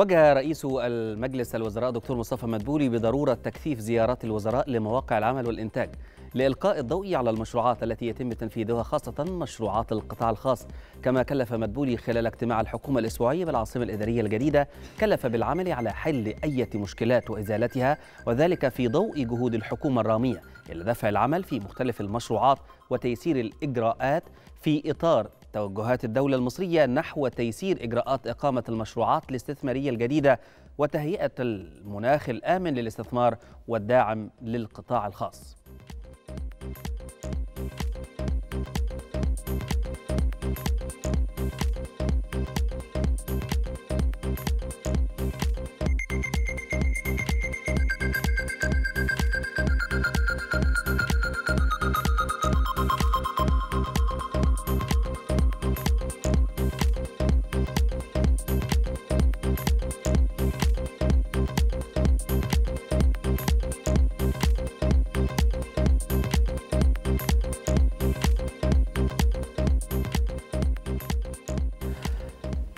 وجه رئيس المجلس الوزراء دكتور مصطفى مدبولي بضرورة تكثيف زيارات الوزراء لمواقع العمل والإنتاج لإلقاء الضوء على المشروعات التي يتم تنفيذها خاصة مشروعات القطاع الخاص. كما كلف مدبولي خلال اجتماع الحكومة الأسبوعي بالعاصمة الإدارية الجديدة كلف بالعمل على حل أي مشكلات وإزالتها وذلك في ضوء جهود الحكومة الرامية إلى دفع العمل في مختلف المشروعات وتيسير الإجراءات في إطار توجهات الدولة المصرية نحو تيسير إجراءات إقامة المشروعات الاستثمارية الجديدة وتهيئة المناخ الآمن للاستثمار والداعم للقطاع الخاص.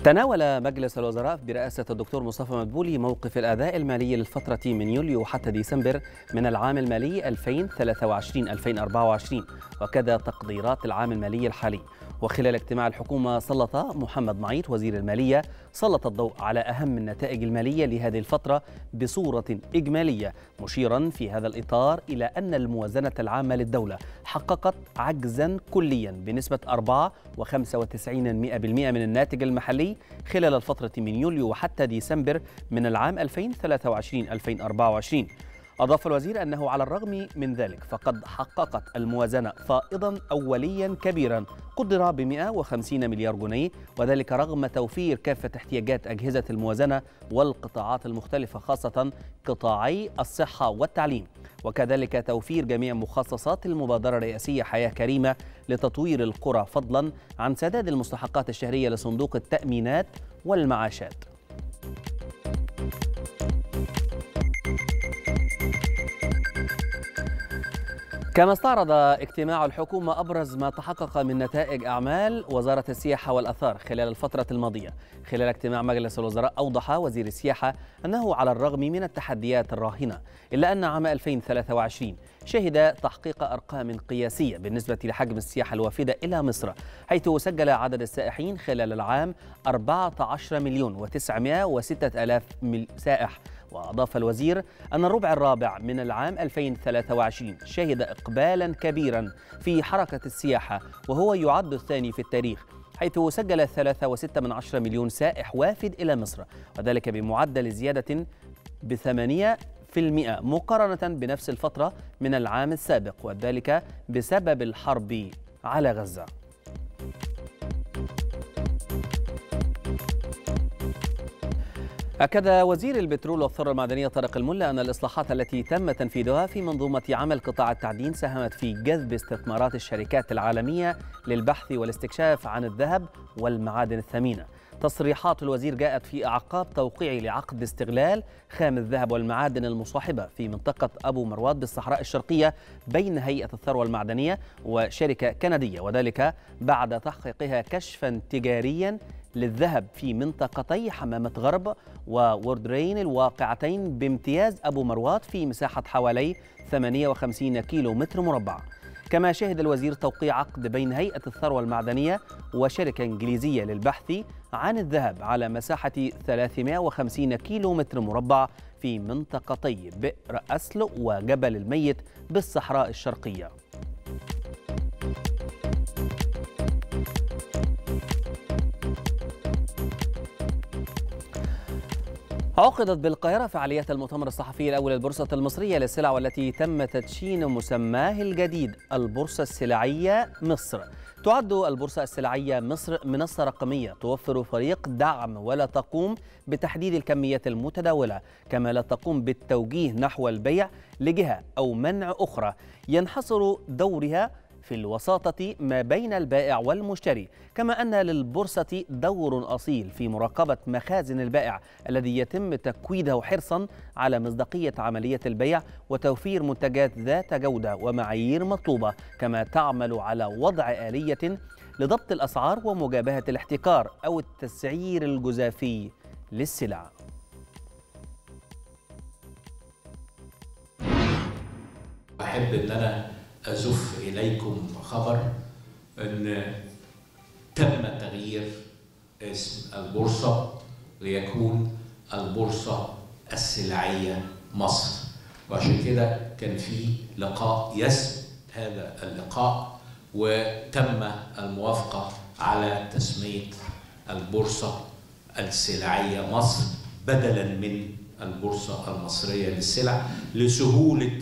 تناول مجلس الوزراء برئاسة الدكتور مصطفى مدبولي موقف الأداء المالي للفترة من يوليو حتى ديسمبر من العام المالي 2023-2024 وكذا تقديرات العام المالي الحالي. وخلال اجتماع الحكومة سلط محمد معيط وزير المالية سلط الضوء على أهم النتائج المالية لهذه الفترة بصورة إجمالية مشيرا في هذا الإطار إلى أن الموازنة العامة للدولة حققت عجزا كليا بنسبة 4 و95 من الناتج المحلي خلال الفترة من يوليو وحتى ديسمبر من العام 2023-2024 أضاف الوزير أنه على الرغم من ذلك فقد حققت الموازنة فائضا أوليا كبيرا قدر ب 150 مليار جنيه وذلك رغم توفير كافة احتياجات أجهزة الموازنة والقطاعات المختلفة خاصة قطاعي الصحة والتعليم. وكذلك توفير جميع مخصصات المبادرة الرئاسية حياة كريمة لتطوير القرى فضلا عن سداد المستحقات الشهرية لصندوق التأمينات والمعاشات. كما استعرض اجتماع الحكومة أبرز ما تحقق من نتائج أعمال وزارة السياحة والأثار خلال الفترة الماضية. خلال اجتماع مجلس الوزراء أوضح وزير السياحة أنه على الرغم من التحديات الراهنة إلا أن عام 2023 شهد تحقيق أرقام قياسية بالنسبة لحجم السياحة الوافدة إلى مصر حيث سجل عدد السائحين خلال العام 14 مليون و906 ألاف سائح وأضاف الوزير أن الربع الرابع من العام 2023 شهد إقبالا كبيرا في حركة السياحة وهو يعد الثاني في التاريخ حيث سجل 3.6 مليون سائح وافد إلى مصر وذلك بمعدل زيادة في المئة مقارنة بنفس الفترة من العام السابق وذلك بسبب الحرب على غزة. أكد وزير البترول والثروة المعدنية طارق الملا أن الإصلاحات التي تم تنفيذها في منظومة عمل قطاع التعدين ساهمت في جذب استثمارات الشركات العالمية للبحث والاستكشاف عن الذهب والمعادن الثمينة. تصريحات الوزير جاءت في أعقاب توقيع لعقد استغلال خام الذهب والمعادن المصاحبة في منطقة أبو مرواد بالصحراء الشرقية بين هيئة الثروة المعدنية وشركة كندية وذلك بعد تحقيقها كشفا تجاريا للذهب في منطقتي حمامة غرب ووردرين الواقعتين بامتياز أبو مروات في مساحة حوالي 58 كيلو متر مربع. كما شهد الوزير توقيع عقد بين هيئة الثروة المعدنية وشركة إنجليزية للبحث عن الذهب على مساحة 350 كيلو متر مربع في منطقتي بئر أسلو وجبل الميت بالصحراء الشرقية. عقدت بالقاهرة فعاليات المؤتمر الصحفي الأول للبورصة المصرية للسلع والتي تم تدشين مسماه الجديد البورصة السلعية مصر. تعد البورصة السلعية مصر منصة رقمية توفر فريق دعم ولا تقوم بتحديد الكميات المتداولة كما لا تقوم بالتوجيه نحو البيع لجهة أو منع أخرى. ينحصر دورها في الوساطة ما بين البائع والمشتري كما أن للبورصة دور أصيل في مراقبة مخازن البائع الذي يتم تكويده حرصا على مصداقية عملية البيع وتوفير منتجات ذات جودة ومعايير مطلوبة كما تعمل على وضع آلية لضبط الأسعار ومجابهة الاحتكار أو التسعير الجزافي للسلع. أحب إن أنا أزف إليكم خبر أن تم تغيير اسم البورصة ليكون البورصة السلعية مصر. وعشان كده كان في لقاء يسم هذا اللقاء وتم الموافقة على تسمية البورصة السلعية مصر بدلا من البورصة المصرية للسلع لسهولة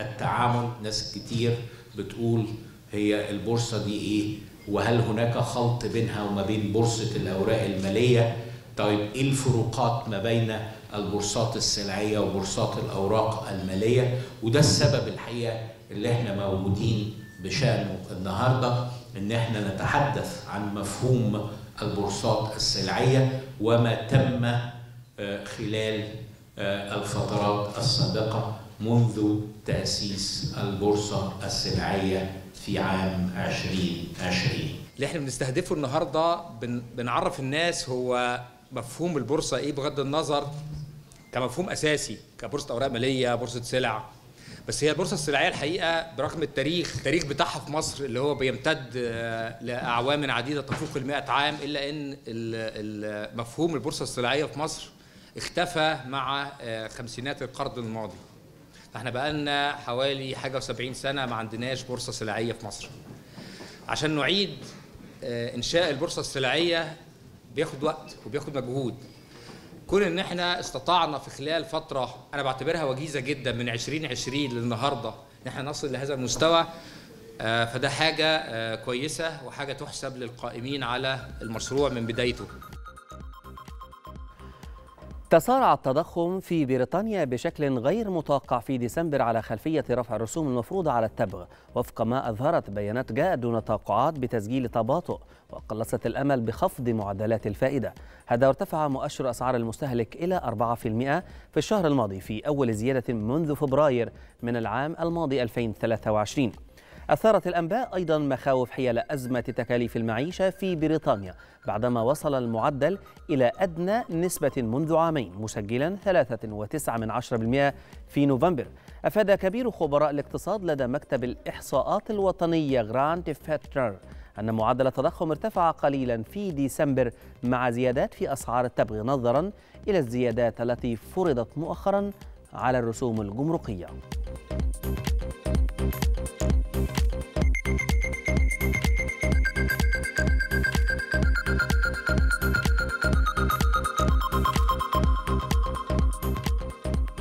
التعامل ناس كتير بتقول هي البورصة دي إيه؟ وهل هناك خلط بينها وما بين بورصة الأوراق المالية؟ طيب إيه الفروقات ما بين البورصات السلعية وبورصات الأوراق المالية؟ وده السبب الحقيقة اللي إحنا موجودين بشأنه النهارده إن إحنا نتحدث عن مفهوم البورصات السلعية وما تم خلال الفترات السابقة. منذ تأسيس البورصة السلعية في عام 2020 اللي إحنا بنستهدفه النهارده بن بنعرف الناس هو مفهوم البورصة إيه بغض النظر كمفهوم أساسي كبورصة أوراق مالية بورصة سلع. بس هي البورصة السلعية الحقيقة برغم التاريخ التاريخ بتاعها في مصر اللي هو بيمتد لأعوام عديدة تفوق ال عام إلا إن مفهوم البورصة السلعية في مصر اختفى مع خمسينات القرن الماضي. فاحنا بقالنا حوالي حاجة و70 سنة ما عندناش بورصة سلعية في مصر. عشان نعيد إنشاء البورصة السلعية بياخد وقت وبياخد مجهود. كون إن إحنا استطعنا في خلال فترة أنا بعتبرها وجيزة جدا من 2020 للنهاردة إن إحنا نصل لهذا المستوى فده حاجة كويسة وحاجة تحسب للقائمين على المشروع من بدايته. تسارع التضخم في بريطانيا بشكل غير متوقع في ديسمبر على خلفية رفع الرسوم المفروضة على التبغ وفق ما أظهرت بيانات جاءت دون توقعات بتسجيل تباطؤ وقلصت الأمل بخفض معدلات الفائدة. هذا ارتفع مؤشر أسعار المستهلك إلى 4% في الشهر الماضي في أول زيادة منذ فبراير من العام الماضي 2023 أثارت الأنباء أيضا مخاوف حيال أزمة تكاليف المعيشة في بريطانيا بعدما وصل المعدل إلى أدنى نسبة منذ عامين مسجلا 3.9% في نوفمبر. أفاد كبير خبراء الاقتصاد لدى مكتب الإحصاءات الوطنية غراند فيتشر أن معدل التضخم ارتفع قليلا في ديسمبر مع زيادات في أسعار التبغ نظرا إلى الزيادات التي فرضت مؤخرا على الرسوم الجمركية.